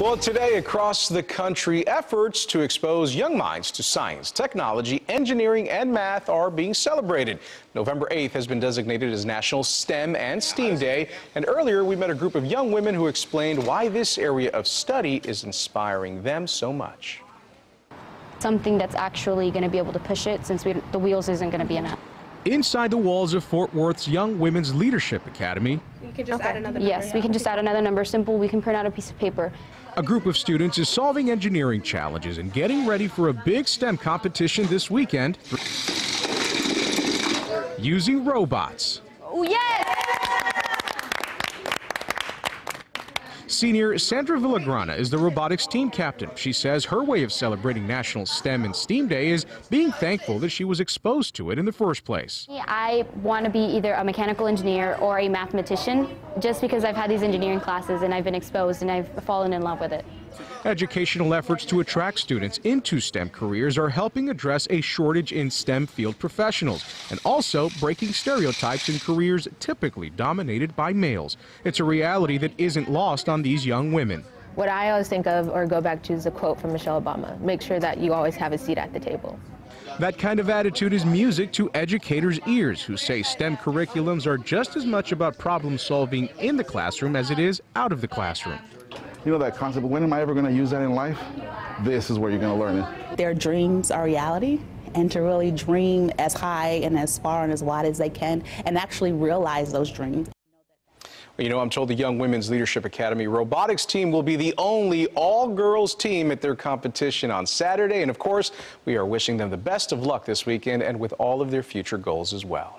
Well, today across the country, efforts to expose young minds to science, technology, engineering, and math are being celebrated. November 8th has been designated as National STEM and STEAM Day, and earlier we met a group of young women who explained why this area of study is inspiring them so much. Something that's actually going to be able to push it since we, the wheels isn't going to be enough. Inside the walls of Fort Worth's Young Women's Leadership Academy, You can just add another Yes, number, we can just add another number. Simple. We can print out a piece of paper. A group of students is solving engineering challenges and getting ready for a big STEM competition this weekend using robots. Oh, yes! Senior Sandra Villagrana is the robotics team captain. She says her way of celebrating National STEM and STEAM Day is being thankful that she was exposed to it in the first place. I want to be either a mechanical engineer or a mathematician just because I've had these engineering classes and I've been exposed and I've fallen in love with it. Educational efforts to attract students into STEM careers are helping address a shortage in STEM field professionals and also breaking stereotypes in careers typically dominated by males. It's a reality that isn't lost on these young women. What I always think of or go back to is a quote from Michelle Obama make sure that you always have a seat at the table. That kind of attitude is music to educators' ears who say STEM curriculums are just as much about problem solving in the classroom as it is out of the classroom. You know that concept, when am I ever going to use that in life? This is where you're going to learn it. their dreams are reality and to really dream as high and as far and as wide as they can and actually realize those dreams. You know, I'm told the Young Women's Leadership Academy robotics team will be the only all-girls team at their competition on Saturday. And of course, we are wishing them the best of luck this weekend and with all of their future goals as well.